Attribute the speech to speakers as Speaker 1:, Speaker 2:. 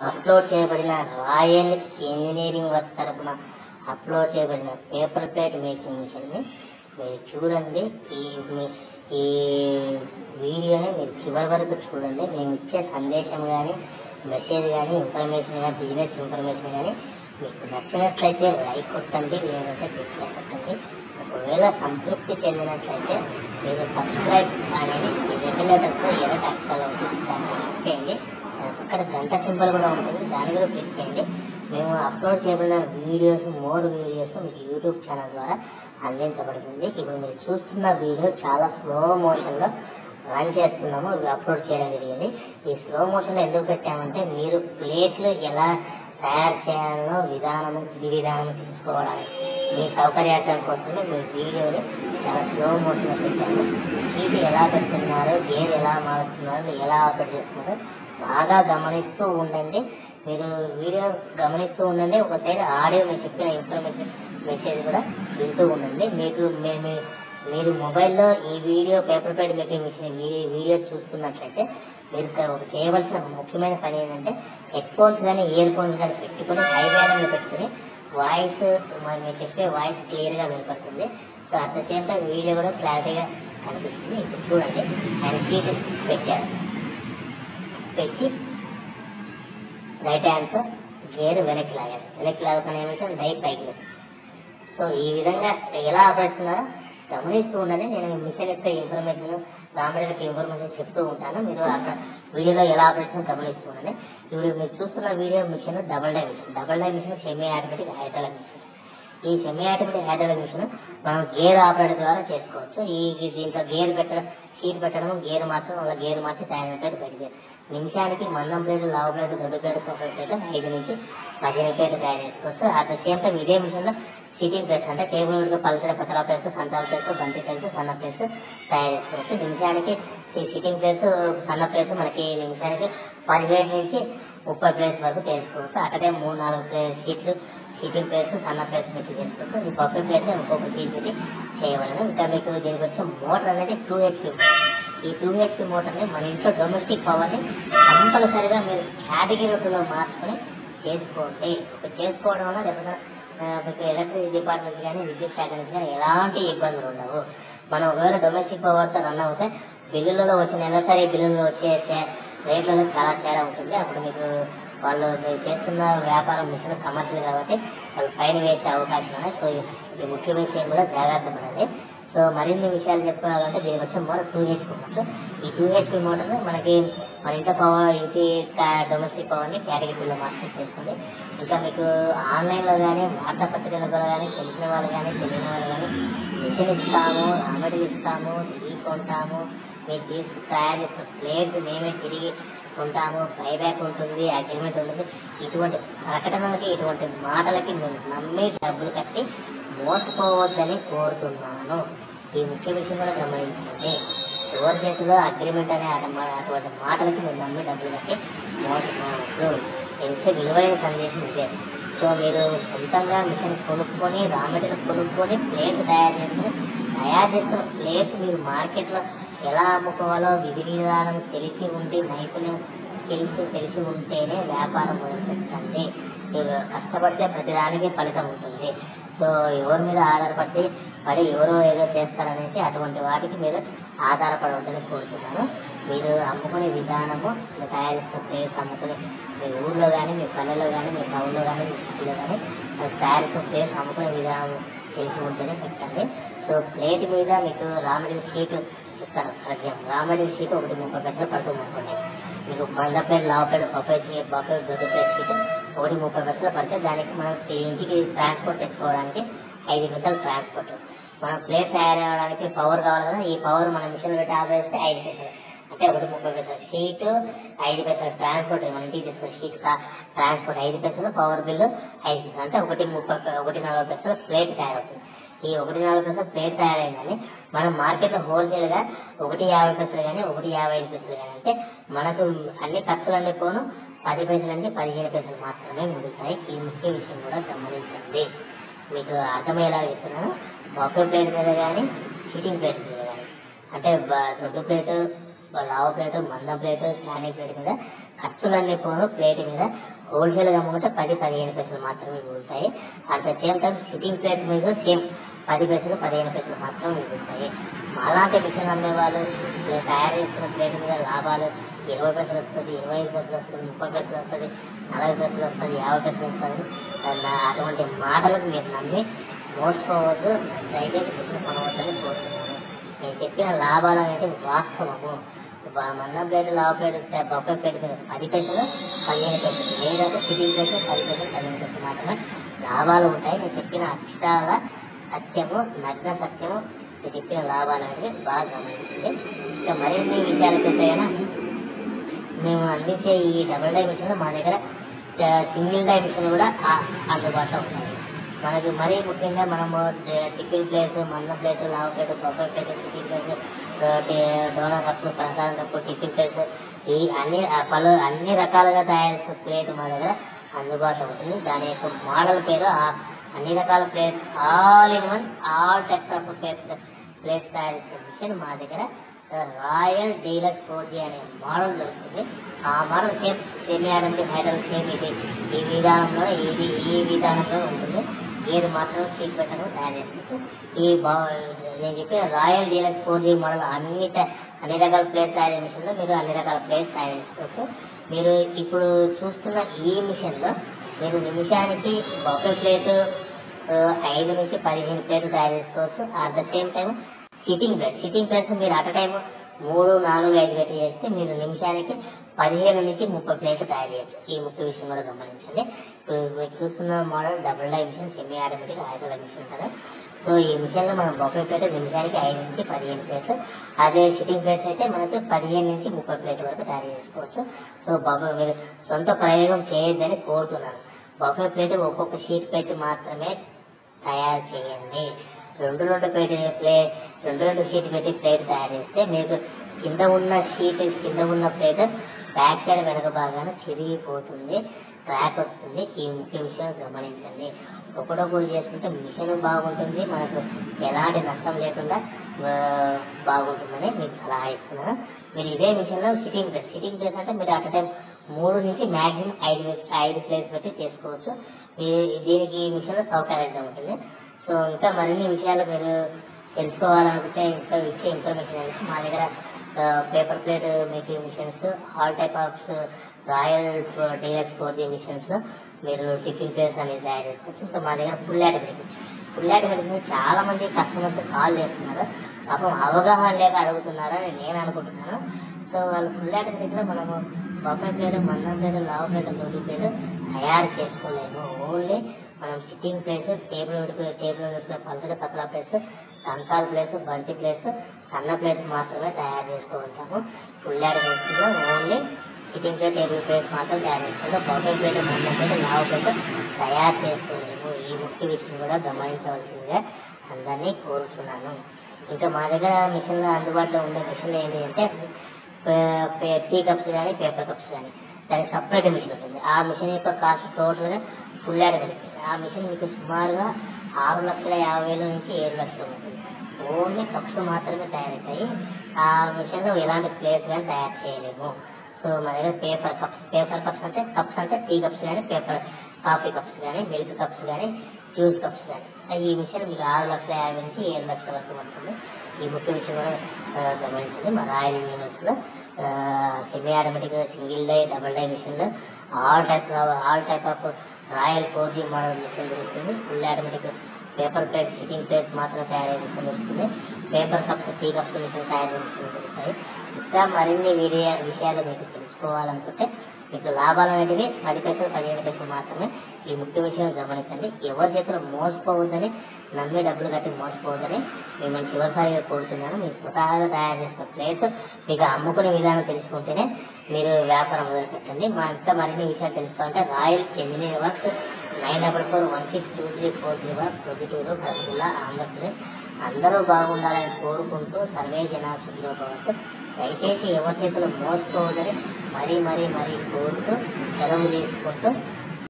Speaker 1: Upload చేయబడిన royal engineering work తరపున upload చేయబడిన పేపర్ ప్లేట్ మేకింగ్ మిషన్ని మీరు చూడండి. ఈ ఈ వీడియోని మీరు చివరి వరకు చూడండి. మేము ఇచ్చే సందేశం కానీ మెసేజ్ కానీ ఇన్ఫర్మేషన్ కానీ బిజినెస్ ఇన్ఫర్మేషన్ కానీ మీకు నచ్చినట్లయితే లైక్ కొట్టండి లేదంటే డిస్లైక్ కొట్టండి. ఒకవేళ సంతృప్తి చెందినట్లయితే మీరు సబ్స్క్రైబ్ అనేది రెగ్యులేటర్తో ఎర్ర అక్షరాలు చేయండి అక్కడ గంట సింబల్ కూడా ఉంటుంది. దాని కూడా క్లిక్ చేయండి. మేము అప్లోడ్ చేయబడిన వీడియోస్ మోర్ వీడియోస్ మీకు యూట్యూబ్ ఛానల్ ద్వారా అందించబడుతుంది. ఇప్పుడు మీరు చూస్తున్న వీడియో చాలా స్లో మోషన్లో రన్ చేస్తున్నాము. అప్లోడ్ చేయడం జరిగింది. ఈ స్లో మోషన్లో ఎందుకు పెట్టామంటే మీరు ప్లేట్లు ఎలా తయారు చేయాలో విధానము విధి విధానం తెలుసుకోవడానికి. మీ సౌకర్యార్థం కోసమే మీ వీడియోని చాలా స్లో మోషన్లో పెట్టాము. ఇది ఎలా పెడుతున్నారు గేర్ ఎలా మారుస్తున్నారు ఎలా ఆపరేట్ చేస్తున్నారు బాగా గమనిస్తూ ఉండండి. మీరు వీడియో గమనిస్తూ ఉండండి. ఒక సైడ్ ఆడియో మీరు చెప్పిన ఇన్ఫర్మేషన్ మెసేజ్ కూడా వింటూ ఉండండి. మీకు మేము మీరు మొబైల్లో ఈ video paper plate making machine video video చూస్తున్నట్లయితే మీరు ఒక చేయవలసిన ముఖ్యమైన పని ఏంటంటే హెడ్ ఫోన్స్ కానీ ఇయర్ ఫోన్స్ కానీ పెట్టుకుని హై పెట్టుకుని వాయిస్ మీరు చెప్పే వాయిస్ క్లియర్గా వినపడుతుంది. So at the same time video కూడా క్లారిటీగా కనిపిస్తుంది. ఇప్పుడు చూడండి. ఆయన షీట్ పెట్టారు. పెట్టి రైట్ హ్యాండ్తో గేర్ వెనక్కి లాగారు. వెనక్కి లాగకుండా ఏమైతే డై పైకి సో ఈ విధంగా ఎలా ఆపరేస్తున్నారో గమనిస్తూ ఉండండి. నేను మిషన్ యొక్క ఇన్ఫర్మేషన్ రామరెడ్డి ఇన్ఫర్మేషన్ చెప్తూ ఉంటాను. మీరు అక్కడ వీడియోలో ఎలా ఆపరేషన్ గమనిస్తూ ఉండండి. ఇప్పుడు మీరు చూస్తున్న video machine double die machine double die machine semi automatic hydraulic machine ఈ సెమీ ఆటోమేటిక్ మిషన్ మనం గేర్ ఆపరేటర్ ద్వారా చేసుకోవచ్చు. ఈ దీంట్లో గేర్ పెట్టడం షీట్ పెట్టడం గేర్ మార్చడం వల్ల గేర్ మార్చి తయారు ప్లేట్ బయటికి నిమిషానికి మందం ప్లేట్ లావు ప్లేట్ దొడ్డు ప్లేట్ కొబ్బరి ప్లేట్ ఐదు నుంచి పదిహేను ప్లేట్ తయారు చేసుకోవచ్చు. అట్ ద సేమ్ టైం ఇదే మిషన్లో సిట్టింగ్ ప్లేస్ అంటే టేబుల్ మీద పల్సర పతలా ప్లేస్ సంతాల ప్లేస్ బంతి ప్లేస్ సన్న ప్లేస్ తయారు చేసుకోవచ్చు. నిమిషానికి ఈ సిట్టింగ్ ప్లేస్ సన్న ప్లేస్ మనకి నిమిషానికి పదిహేను నుంచి ముప్పై ప్లేస్ వరకు చేసుకోవచ్చు. అక్కడే మూడు నాలుగు ప్లేస్ సీట్లు సీటింగ్ ప్లేస్ సన్న ప్లేస్ పెట్టి చేసుకోవచ్చు. ఈ పబ్లిక్ ప్లేస్ ఇంకొక సీట్ పెట్టి చేయవలను. ఇంకా మీకు దీనికి వచ్చే మోటార్ అనేది టూ హెచ్పి ఈ టూ హెచ్పి మోటార్ని మన ఇంట్లో డొమెస్టిక్ పవర్ని కంపల్సరిగా మీరు కేటగిరీలో మార్చుకొని చేసుకోండి. చేసుకోవడం వల్ల లేకపోతే మీకు ఎలక్ట్రిక్ డిపార్ట్మెంట్ కానీ విద్యుత్ శాఖ నుంచి కానీ ఎలాంటి ఇబ్బందులు ఉండవు. మనం ఒకవేళ డొమెస్టిక్ పవర్తో రన్ అవుతే బిల్లులలో వచ్చిన నెలసరి బిల్లులో వచ్చే రేట్లు చాలా తేడా ఉంటుంది అప్పుడు మీకు వాళ్ళు చేస్తున్న వ్యాపారం మిషన్ కమర్షియల్ కాబట్టి వాళ్ళు పైన వేసే అవకాశం ఉన్నాయి. సో ఈ- ముఖ్య విషయం కూడా జాగ్రత్త పడండి. సో మరిన్ని విషయాలు చెప్పుకోవాలంటే దీనికి వచ్చే మోడల్ టూ హెచ్పి మోటార్ ఈ టూ హెచ్పి మోటార్ మనకి మన ఇంట్లో పవర్ ఇంటి డొమెస్టిక్ పవర్ని కేటగిరీలో మార్కెట్ ఇంకా మీకు ఆన్లైన్లో కానీ వార్తాపత్రికల్లో కానీ తెలిసిన వాళ్ళు కానీ తెలియని వాళ్ళు కానీ మిషన్ ఇస్తాము అమెడీ ఇస్తాము తిరిగి కొంటాము మీరు తీసుకు తయారు ప్లేట్ మేమే తిరిగి కొంటాము బైబ్యాక్ ఉంటుంది అగ్రిమెంట్ ఉంటుంది. ఇటువంటి ప్రకటనలకి ఇటువంటి మాటలకి నేను నమ్మి డబ్బులు కట్టి మోసపోవద్దని కోరుతున్నాను. ఈ ముఖ్య విషయం కూడా గమనించండి. ఎవరి చేతిలో అగ్రిమెంట్ అనే అటువంటి మాటలకి మీరు నమ్మి డబ్బులు కట్టి మోసపోవద్దు. ఎంత విలువైన సందేశం ఇదే. సో మీరు సొంతంగా మిషన్ కొనుక్కొని రా మెటీరియల్ కొనుక్కొని ప్లేట్ తయారు చేసుకుని తయారు చేసిన ప్లేట్ మీరు మార్కెట్లో ఎలా అమ్ముకోవాలో విధి విధానం తెలిసి ఉండి నైపుణ్యం స్కిల్స్ తెలిసి ఉంటేనే వ్యాపారం మొదలుపెట్టండి మీరు కష్టపడితే ప్రతిదానికి ఫలితం ఉంటుంది. సో ఎవరి మీద ఆధారపడి మరి ఎవరో ఏదో చేస్తారనేసి అటువంటి వాటికి మీరు ఆధారపడవద్దని కోరుతున్నాను. మీరు అమ్ముకునే విధానము మీరు తయారు చేసిన ప్లేస్ అమ్ముకునే మీ ఊర్లో కానీ మీ పల్లెలో కానీ మీ టౌన్లో కానీ మీ సిటీలో కానీ మీరు తయారు చేసిన ప్లేస్ అమ్ముకునే విధానం తెలిసి ఉంటేనే పెట్టండి. సో ప్లేట్ మీద మీకు రామడి షీట్ చెప్తాను. ఫర్ రామడి ఒకటి ముప్పై పైసలు పడుతుంది అనుకోండి మీకు బండ పేరు లావ ప్లేట్ బొబ్బై బొబ్బై దొడ్డు షీట్ ఒకటి ముప్పై పైసలు పడితే దానికి మనం ఇంటికి ట్రాన్స్పోర్ట్ తెచ్చుకోవడానికి ఐదు గంటలు ట్రాన్స్పోర్ట్ మనం ప్లేట్ తయారవడానికి పవర్ కావాలి కదా ఈ పవర్ మన మిషన్ పెట్టి ఆపేస్తే ఐదు గంటలు అంటే ఒకటి ముప్పై పైసల షీట్ ఐదు పైసల ట్రాన్స్పోర్ట్ మన ఇంటికి షీట్ ట్రాన్స్పోర్ట్ ఐదు పైసలు పవర్ బిల్లు ఐదు పైసలు అంటే ఒకటి ముప్పై ఒకటి నలభై పైసలు ప్లేట్ తయారవుతుంది. ఈ ఒకటి నాలుగు పైసలు ప్లేట్ తయారైందని మనం మార్కెట్లో హోల్సేల్గా ఒకటి యాభై పైసలు కానీ ఒకటి యాభై ఐదు పైసలు కానీ అంటే మనకు అన్ని ఖర్చులన్నీ పోను. పది పైసలు అంటే పదిహేను పైసలు మాత్రమే మిగులుతాయి ఈ ముఖ్య విషయం కూడా గమనించండి. మీకు అర్థమయ్యేలా చెప్తున్నాను. బఫే ప్లేట్ మీద కానీ సిట్టింగ్ ప్లేట్ మీద కానీ. అంటే దొడ్డు ప్లేట్ లావ ప్లేట్ మందం ప్లేట్ స్టాండింగ్ ప్లేట్ మీద ఖర్చులన్నీ పోను ప్లేట్ మీద హోల్సేల్ అమ్ముకుంటే పది పదిహేను పైసలు మాత్రమే మిగులుతాయి. At the same time sitting plate మీద సేమ్ పది పైసలు పదిహేను పైసలు మాత్రమే మిగులుతాయి. అలాంటి మిషన్ అమ్మేవాళ్ళు తయారు చేస్తున్న ప్లేట్ మీద లాభాలు ఇరవై పైసలు వస్తుంది ఇరవై ఐదు పైసలు వస్తుంది ముప్పై పైసలు వస్తుంది నలభై పైసలు వస్తుంది యాభై పైసలు వస్తుంది. Uh, అటువంటి మాటలకు మీరు నమ్మి మోసుకోవద్దు దయచేసి మిషన్ కొనవద్దని కోరుతున్నాను నేను చెప్పిన లాభాలు అనేది వాస్తవము. బ- మన్న ప్లేట్ లావ ప్లేట్ బొక్క ప్లేట్ పది పెట్టదు పదిహేను పెట్టదు లేదంటే సిటీ పెట్టదు పది పెట్టదు పదిహేను పైసలు మాత్రమే. లాభాలు ఉంటాయి. నేను చెప్పిన అక్షరాల సత్యము నగ్న సత్యము నేను చెప్పిన లాభాలు అనేది బాగా గమనించింది ఇంకా మరిన్ని విషయాలు వచ్చాయన మేము అందించే ఈ డబుల్ డై మిషన్ మా దగ్గర సింగిల్ డై మిషన్ కూడా అందుబాటులో ఉన్నాయి. మనకి మరీ ముఖ్యంగా మనము టి- టిఫిన్ ప్లేస్ మన్న ప్లేస్ లావ ప్లేట్ బొబ్బ ప్లేట్ టిఫిన్ ప్లేస్ డోనా ప్రసాదం టిఫిన్ ప్లేస్ ఈ అన్ని పలు అన్ని రకాలుగా తయారు చేసిన ప్లేట్ మా దగ్గర అందుబాటులో ఉంటుంది. దాని యొక్క మోడల్ పేరు అన్ని రకాల plates all in one all types of plates plates తయారు చేసిన మిషన్ మా దగ్గర రాయల్ డీలక్స్ ఫోర్ జీ అనే మోడల్ దొరుకుతుంది. ఆ model same semi automatic hydraulic same ఇది. ఈ విధానంలో ఇది ఈ విధానంలో ఉంటుంది. ఏది మాత్రం సీట్ పెట్టడం తయారు చేసుకోవచ్చు ఈ బా- నేను చెప్పిన royal deluxe four G model అన్ని అన్ని రకాల ప్లేస్ తయారు మిషన్లో మీరు అన్ని రకాల ప్లేస్ తయారు చేసుకోవచ్చు మీరు ఇప్పుడు చూస్తున్న ఈ మిషన్లో మీరు నిమిషానికి ఒక ప్లేట్ ఐదు నుంచి పదిహేను ప్లేట్లు తయారు చేసుకోవచ్చు. At the same time sitting plate sitting plates మీరు అట్ టైం మూడు నాలుగు ఐదు పెట్టి చేస్తే మీరు నిమిషానికి పదిహేను నుంచి ముప్పై ప్లేట్లు తయారు చేయొచ్చు. ఈ ముఖ్య విషయం కూడా గమనించండి. ఇప్పుడు మీరు చూస్తున్న model double die machine semi automatic automatic machine కదా. సో ఈ మిషన్లో మనం బొఫే ప్లేట్ నిమిషానికి ఐదు నుంచి పదిహేను ప్లేట్లు. అదే సిట్టింగ్ ప్లేట్స్ అయితే మనకు పదిహేను నుంచి ముప్పై ప్లేట్ల వరకు తయారు చేసుకోవచ్చు. సో బఫే మీరు సొంత ప్రయోగం చేయొద్దని కోరుతున్నాను. బఫే ప్లేట్ ఒక్కొక్క షీట్ పెట్టి మాత్రమే తయారు చేయండి. రెండు రెండు ప్లేట్ ప్లే రెండు రెండు షీట్ పెట్టి ప్లేట్ తయారు చేస్తే మీకు కింద ఉన్న షీట్ కింద ఉన్న ప్లేట్ బ్యాక్ సైడ్ వెనక భాగాన చిరిగిపోతుంది ట్రాక్ వస్తుంది. ఈ ముఖ్య విషయం గమనించండి. ఒకటొకటి చేసుకుంటే మిషన్ బాగుంటుంది. మనకు ఎలాంటి నష్టం లేకుండా బాగుంటుందని మీకు సలహా ఇస్తున్నాను. మీరు ఇదే మిషన్లో సిట్టింగ్ ప్లేస్ సిట్టింగ్ ప్లేస్ అంటే మీరు అట్ టైం మూడు నుంచి మ్యాక్సిమం ఐదు ఐదు ప్లేస్ పెట్టి చేసుకోవచ్చు. మీ దీనికి ఈ మిషన్లో సౌకర్యంగా ఉంటుంది. సో ఇంకా మరిన్ని విషయాలు మీరు తెలుసుకోవాలనుకుంటే ఇంకా ఇచ్చే ఇన్ఫర్మేషన్ మా దగ్గర paper plate making machines all type of royal DX four G machines మీరు టిఫిన్ ప్లేస్ అనేది తయారు చేసుకోవచ్చు సో మా దగ్గర ఫుల్ ఆటోమేటిక్ ఫుల్ ఆటోమేటిక్ చాలా మంది కస్టమర్స్ కాల్ చేస్తున్నారు పాపం అవగాహన లేక అడుగుతున్నారని నేను అనుకుంటున్నాను సో వాళ్ళు ఫుల్ ఆటోమేటిక్ మనము బొఫే ప్లేట్ మన్నం ప్లేట్ లావు ప్లేట్ దొడ్డి ప్లేట్ తయారు చేసుకోలేము ఓన్లీ మనం సిట్టింగ్ ప్లేస్ టేబుల్ పెట్టుకునే టేబుల్ పెట్టుకునే పలసగా పతలా ప్లేస్ కంచాల ప్లేస్ బంతి ప్లేస్ సన్న ప్లేస్ మాత్రమే తయారు చేసుకోగలుగుతాము ఫుల్ యాడ్లో only sitting plate table plates మాత్రం తయారు చేసుకుంటాం బొఫే ప్లేట్ మన్నం ప్లేట్ లావు ప్లేట్ తయారు చేసుకోలేము ఈ ముఖ్య విషయం కూడా గమనించవలసిందిగా అందరినీ కోరుతున్నాను ఇంకా మా దగ్గర మిషన్లో అందుబాటులో ఉండే మిషన్లు ఏంటి అంటే టీ కప్స్ కానీ పేపర్ కప్స్ కానీ దానికి సపరేట్ మిషన్ ఉంటుంది. ఆ మిషన్ యొక్క కాస్ట్ టోటల్గా ఫుల్ యాడ్ కలిపి ఆ మిషన్ మీకు సుమారుగా ఆరు లక్షల యాభై వేల నుంచి ఏడు లక్షలు ఉంటుంది. ఓన్లీ కప్స్ మాత్రమే తయారవుతాయి. ఆ మిషన్లో ఎలాంటి ప్లేట్ కానీ తయారు చేయలేము. సో మన దగ్గర పేపర్ కప్స్ పేపర్ కప్స్ అంటే కప్స్ అంటే టీ కప్స్ కానీ పేపర్ కాఫీ కప్స్ కానీ మిల్క్ కప్స్ కానీ జ్యూస్ కప్స్ కానీ. ఈ మిషన్ మీకు ఆరు లక్షల యాభై నుంచి ఏడు లక్షల వరకు ఉంటుంది ఈ ముఖ్య విషయం కూడా గమనించండి. మన రాయల్ యూనివర్సిటీలో semi automatic single die double die మిషన్లో all type all type of royal four G model machine దొరుకుతుంది full automatic paper plate sitting plates మాత్రం తయారయ్యే మిషన్ దొరుకుతుంది paper cups tea cups machine తయారు మిషన్ దొరుకుతాయి ఇంకా మరిన్ని వీడియో విషయాలు మీకు తెలుసుకోవాలనుకుంటే మీకు లాభాలు అనేటివి పది పైసలు పదిహేను పైసలు మాత్రమే ఈ ముఖ్య విషయం గమనించండి. ఎవరి చేతిలో మోసపోవద్దని నమ్మి డబ్బులు కట్టి మోసపోవద్దని మిమ్మల్ని చివరిసారిగా కోరుతున్నాను. మీరు స్వతహాగా తయారు చేసిన ప్లేస్ మీకు అమ్ముకునే విధానం తెలుసుకుంటేనే మీరు వ్యాపారం మొదలు పెట్టండి మా ఇంత మరిన్ని విషయాలు తెలుసుకోవాలంటే royal engineer works nine double four one six two three four three one Proddatur జిల్లా ఆంధ్రప్రదేశ్. అందరూ బాగుండాలని కోరుకుంటూ సర్వే జనా సుఖినోభవంతు దయచేసి ఎవరి మోసుకోవద్దని మరీ మరీ మరీ కోరుతూ సెలవు తీసుకుంటూ